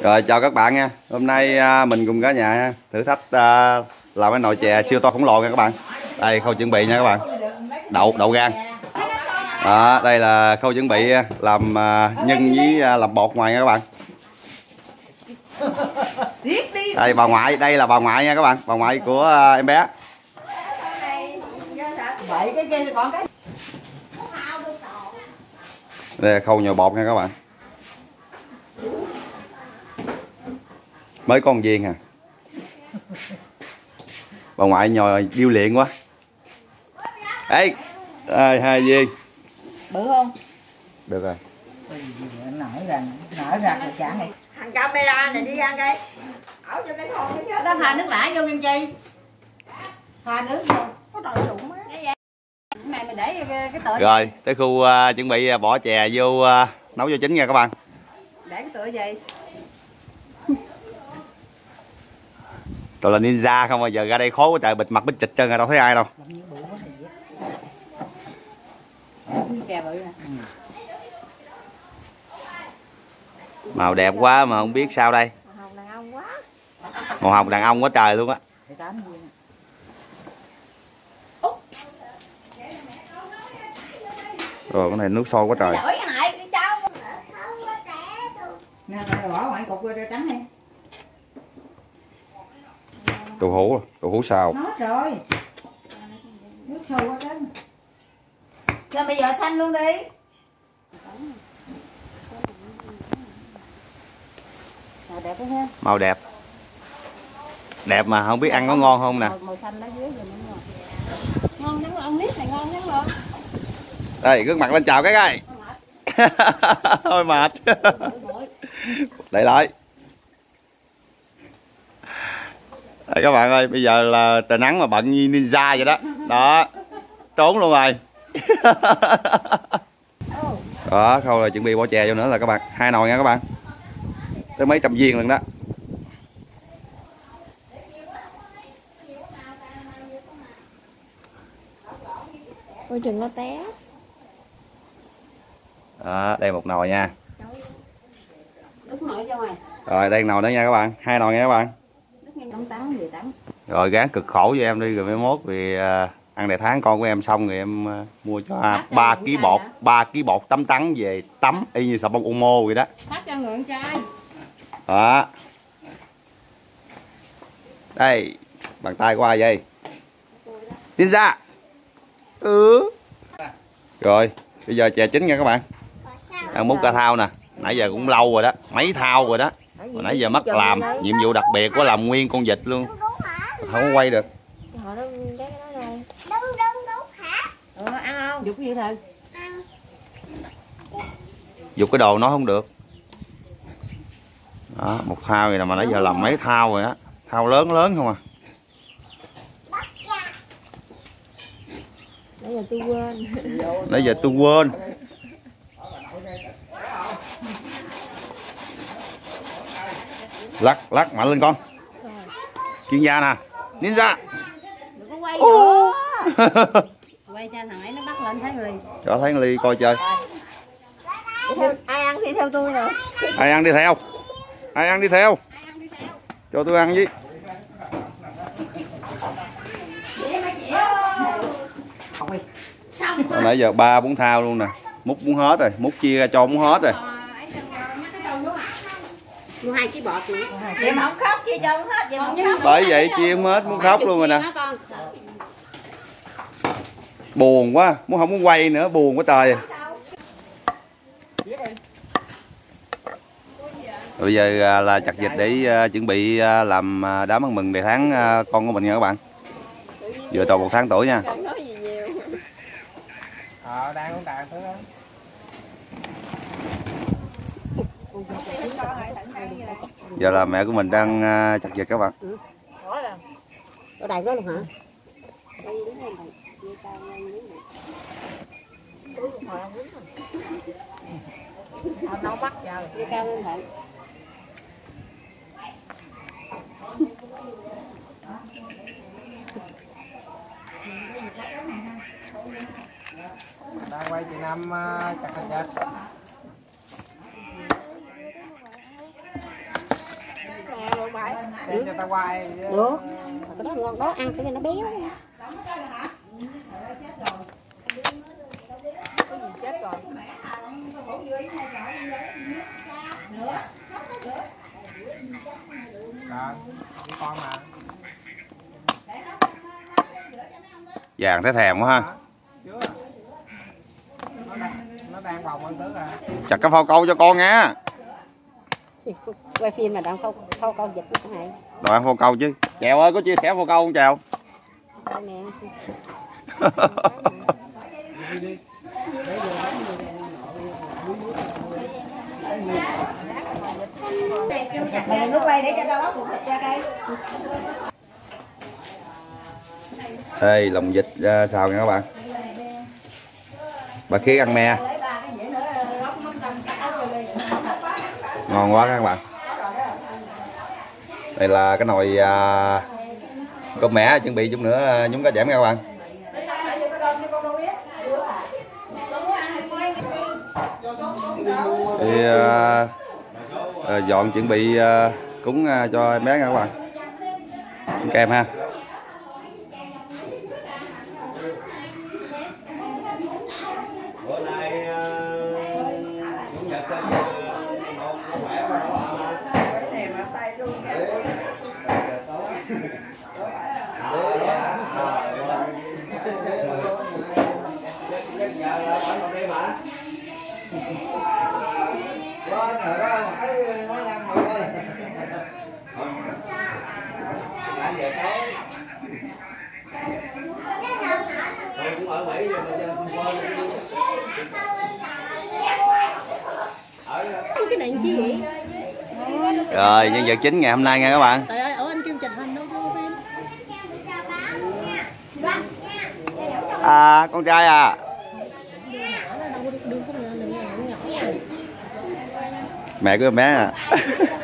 Rồi chào các bạn nha. Hôm nay à, mình cùng cả nhà thử thách à, làm cái nồi chè siêu to khổng lồ nha các bạn. Đây khâu chuẩn bị nha các bạn. Đậu đậu gan. Đó, đây là khâu chuẩn bị làm à, nhân với à, làm bột ngoài nha các bạn. Đây bà ngoại, đây là bà ngoại nha các bạn, bà ngoại của à, em bé. Đây là khâu nhồi bột nha các bạn. Mới con viên à. Bà ngoại nhồi điêu luyện quá. Ê, à, hai viên. bự không Được rồi. nở ra nở ra rồi chả này thằng camera này đi ăn cái ảo cho cái con chứ đó pha nước lã vô nhân chi pha nước vô có trời đụng á mày mày để cái, tựa Rồi, tới khu à, chuẩn bị à, bỏ chè vô à, nấu vô chính nha các bạn. để cái tựa gì Tôi là ninja không bao giờ ra đây khó quá trời bịt mặt bịt chịch trơn rồi đâu thấy ai đâu. Màu đẹp quá mà không biết sao đây. hồng đàn ông quá Màu hồng đàn ông quá trời luôn á. Rồi cái này nước sôi quá trời. nè bỏ ngoài cục vô cho trắng đi Đậu hũ, đậu hũ xào. hết rồi nước sôi quá trắng cho bây giờ xanh luôn đi Rồi đẹp ha Màu đẹp. Đẹp mà không biết ăn có ngon không nè. màu, màu xanh lá dưới rồi ngon ngon lắm ăn nít này ngon lắm luôn Đây, gương mặt lên chào cái coi. Thôi mệt. Lại lại. Đây các bạn ơi, bây giờ là trời nắng mà bận như ninja vậy đó. Đó. Trốn luôn rồi. Đó, khâu là chuẩn bị bỏ chè vô nữa là các bạn. Hai nồi nha các bạn. Tới mấy trăm viên lần đó. ôi chừng nó té Đó, đây một nồi nha. Rồi đây nồi nữa nha các bạn. Hai nồi nha các bạn. Rồi gán cực khổ cho em đi rồi mai mốt vì à, ăn đại tháng con của em xong rồi em à, mua cho ba con bột, ba ký bột tắm trắng về tắm y như xà bông Omo vậy đó. phát cho người con trai Đó. Đây, bàn tay của ai vậy? Ninja. Ừ. Rồi, bây giờ chè chín nha các bạn. Đang múc ca thao nè. Nãy giờ cũng lâu rồi đó, mấy thao rồi đó. Nãy giờ mất làm, nhiệm vụ đặc biệt của làm nguyên con vịt luôn. Không có quay được. họ nó cái đó rồi đúng đúng đúng hả ừ, ăn không dục cái gì thôi Dục cái đồ nó không được. Đó, một thao này nè mà nãy giờ làm mấy thao rồi á. Thao lớn lớn không à. nãy giờ tôi quên Nãy giờ tôi quên. Lắc, lắc mạnh lên con. Chuyên gia nè. Ninja. đừng có quay nữa quay cho thằng ấy nó bắt lên thấy người Cho thấy ly coi chơi. ai ăn thì theo tôi rồi Ai ăn đi theo. Ai ăn đi theo. Cho tôi ăn với. Nãy giờ ba bốn thao luôn nè. Múc muốn hết rồi, múc chia ra cho muốn hết rồi. Mua hai ký bột nữa vậy mà không khóc chia cho không hết vậy mà không khóc Bởi vậy chia không hết muốn khóc luôn rồi nè. Buồn quá, muốn không muốn quay nữa, buồn quá trời. Bây giờ à, là chặt vịt để à, chuẩn bị à, làm đám ăn mừng đầy tháng con của mình nha các bạn. Vừa tròn một tháng tuổi nha. Ờ, đang cũng tới đó. Giờ là mẹ của mình đang à, chặt vịt các bạn. ở đây đó luôn hả nấu bắt giờ đi cao lên thận Đang quay chị Năm ờ, chặt thịt vịt. Để cho tao quay được. Cái đó ngon đó ăn cái nó béo chết rồi rồi con mà vàng thấy thèm quá ha. À. Chặt cái phao câu cho con nha quay phim là đang khâu khâu câu dịch nó hay đồ ăn phao câu chứ. Chèo ơi có chia sẻ phao câu không chèo? Đây nè. Mày nó quay để cho tao bắt cuộc ra đây. Đây lòng vịt à, xào nha các bạn? Bà khía ăn me. Ngon quá các bạn đây là cái nồi à, cơm mẻ chuẩn bị chút nữa à, nhúng cá chẻm nha các bạn. Thì à, à, dọn chuẩn bị à, cúng à, cho em bé nha các bạn. Kem ha. Rồi nhân vật chính ngày hôm nay nha các bạn. Trời ơi ở anh kêu chụp hình đâu có phim? À con trai à. Mẹ của bé à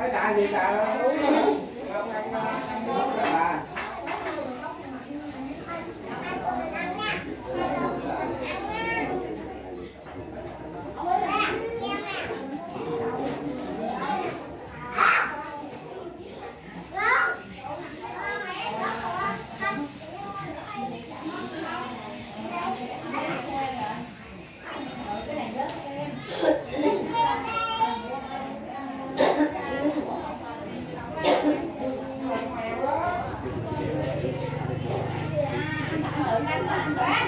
cái trà gì trà uống không ăn Bye.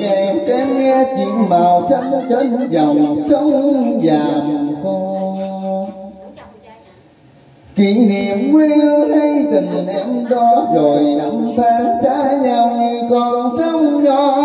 ngày kém nghe chim màu tranh trên dòng sông vàm con kỷ niệm quê hay tình em đó rồi năm tháng xa nhau như con sông nhỏ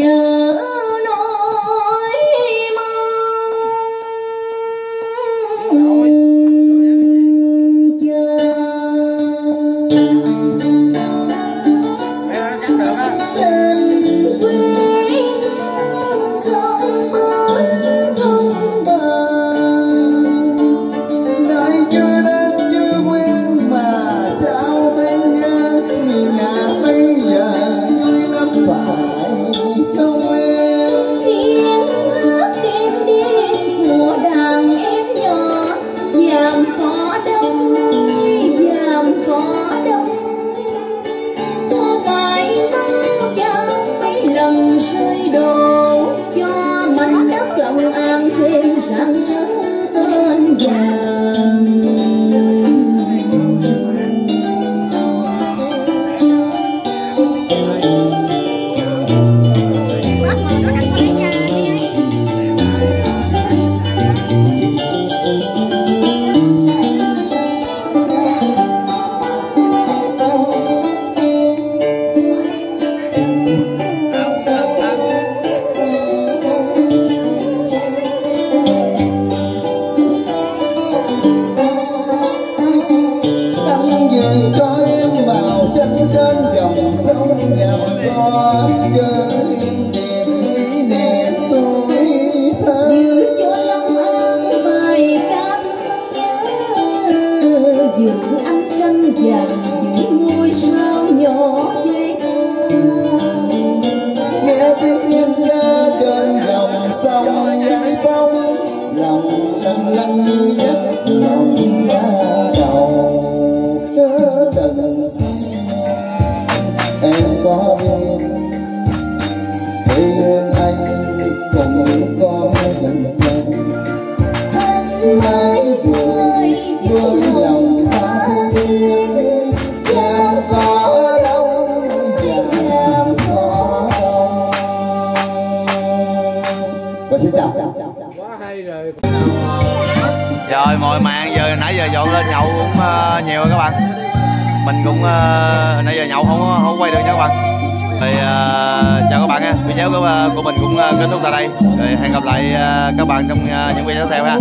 manhã. Mình cũng uh, nãy giờ nhậu không không quay được nha các bạn. Thì uh, chào các bạn nha. Video của, ờ, của mình cũng uh, kết thúc tại đây. Rồi hẹn gặp lại uh, các bạn trong uh, những video tiếp theo ha.